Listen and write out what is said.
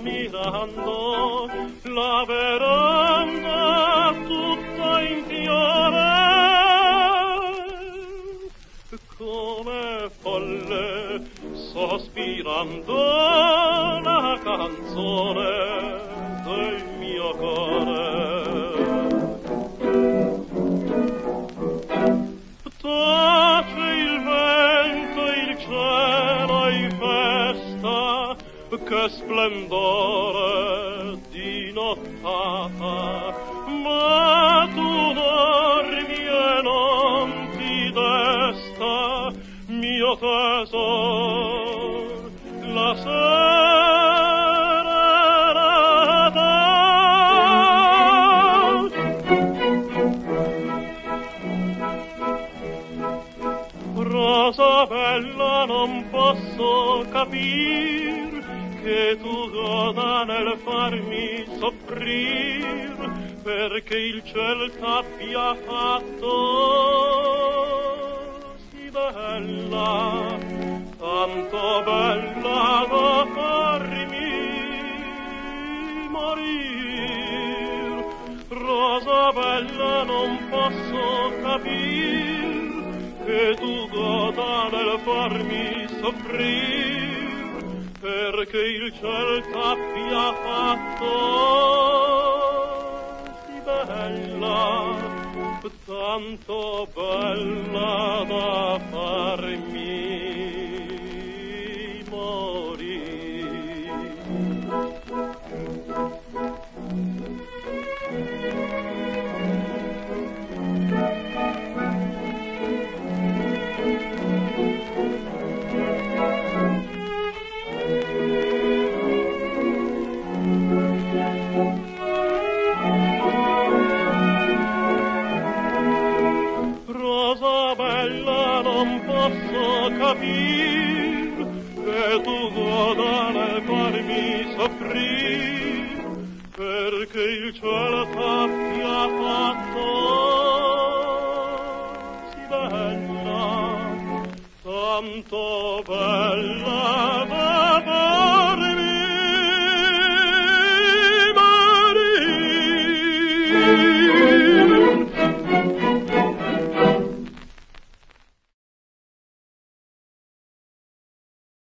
mirando la veranda tutta in fiore. Come folle sospirando la canzone. che splendore di nottata ma tu dormi e non ti desta mio tesor la Rosa bella non posso capir che tu goda nel farmi soffrir perché il ciel t'abbia fatto sì bella tanto bella da farmi morir. Rosa bella non posso capir che tu goda nel farmi soffrir perché il ciel t'abbia fatto sì bella, tanto bella da Rosa bella non posso capir che tu goda nel farmi soffrir perché il cielo t'abbia fatto si bella tanto bella bella